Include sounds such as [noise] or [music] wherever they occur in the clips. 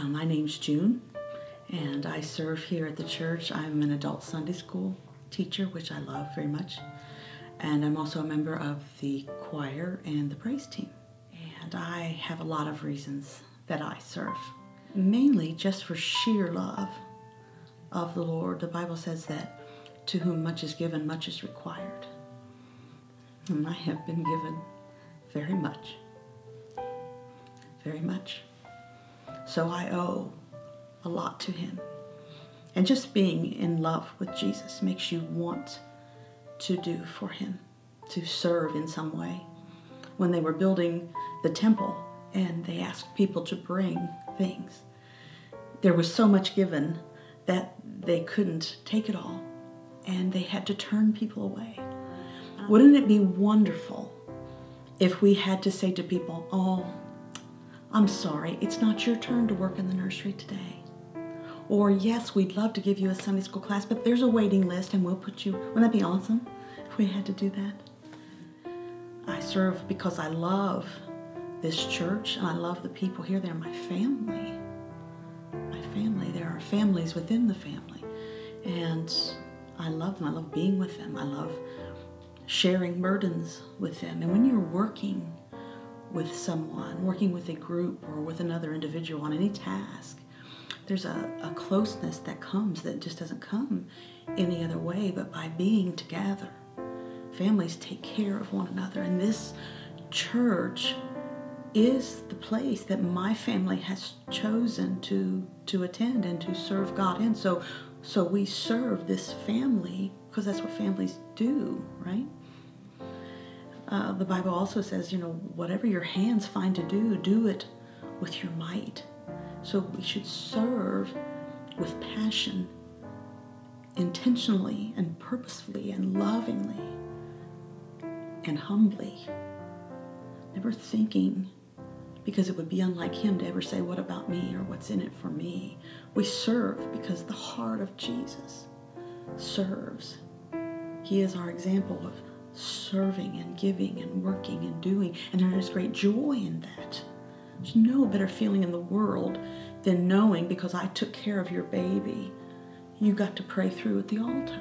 Uh, my name's June, and I serve here at the church. I'm an adult Sunday school teacher, which I love very much. And I'm also a member of the choir and the praise team. And I have a lot of reasons that I serve, mainly just for sheer love of the Lord. The Bible says that to whom much is given, much is required. And I have been given very much. Very much. So I owe a lot to Him. And just being in love with Jesus makes you want to do for Him, to serve in some way. When they were building the temple and they asked people to bring things, there was so much given that they couldn't take it all and they had to turn people away. Wouldn't it be wonderful if we had to say to people, Oh, I'm sorry, it's not your turn to work in the nursery today. Or, yes, we'd love to give you a Sunday school class, but there's a waiting list and we'll put you. Wouldn't that be awesome if we had to do that? I serve because I love this church and I love the people here. They're my family. My family. There are families within the family. And I love them. I love being with them. I love sharing burdens with them. And when you're working with someone, working with a group or with another individual on any task, there's a, a closeness that comes that just doesn't come any other way but by being together. Families take care of one another, and this church is the place that my family has chosen to to attend and to serve God in. So so we serve this family because that's what families do, right? Uh, the Bible also says, you know, whatever your hands find to do, do it with your might. So we should serve with passion, intentionally and purposefully and lovingly and humbly. Never thinking because it would be unlike him to ever say, What about me or what's in it for me? We serve because the heart of Jesus serves. He is our example of serving and giving and working and doing, and there is great joy in that. There's no better feeling in the world than knowing because I took care of your baby, you got to pray through at the altar.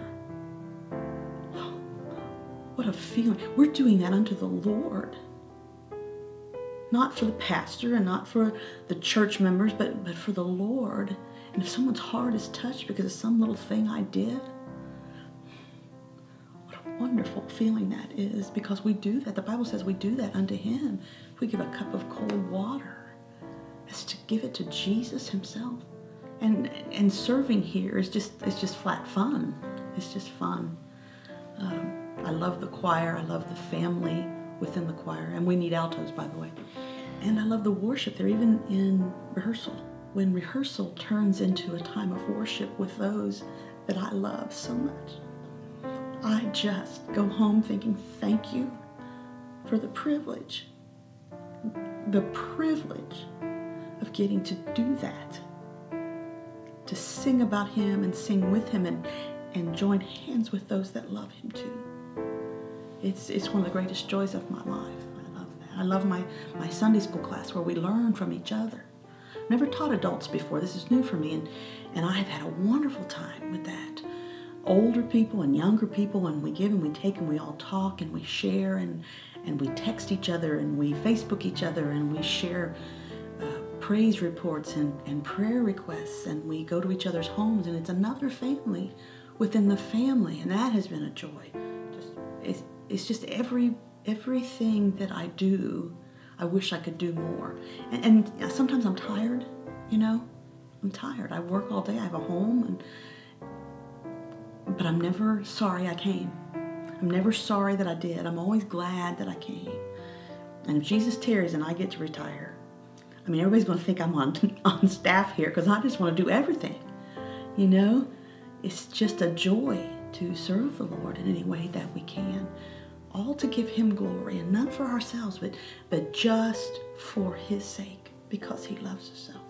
[gasps] what a feeling. We're doing that unto the Lord. Not for the pastor and not for the church members, but, but for the Lord. And if someone's heart is touched because of some little thing I did, wonderful feeling that is because we do that. The Bible says we do that unto Him. We give a cup of cold water, it's to give it to Jesus Himself. And and serving here is just it's just flat fun. It's just fun. Um, I love the choir. I love the family within the choir, and we need altos, by the way. And I love the worship there, even in rehearsal. When rehearsal turns into a time of worship with those that I love so much, Just go home thinking, thank you for the privilege, the privilege of getting to do that, to sing about Him and sing with Him and, and join hands with those that love Him too. It's, it's one of the greatest joys of my life. I love that. I love my, my Sunday school class where we learn from each other. Never taught adults before. This is new for me, and, and I've had a wonderful time with that. Older people and younger people, and we give and we take and we all talk and we share and, and we text each other and we Facebook each other and we share uh, praise reports and, and prayer requests and we go to each other's homes and it's another family within the family, and that has been a joy. Just it's, it's just every everything that I do, I wish I could do more. And, and sometimes I'm tired, you know. I'm tired. I work all day. I have a home, and but I'm never sorry I came. I'm never sorry that I did. I'm always glad that I came. And if Jesus tarries and I get to retire, I mean, everybody's going to think I'm on [laughs] on staff here because I just want to do everything. You know, it's just a joy to serve the Lord in any way that we can all to give him glory and not for ourselves, but, but just for his sake because he loves us so.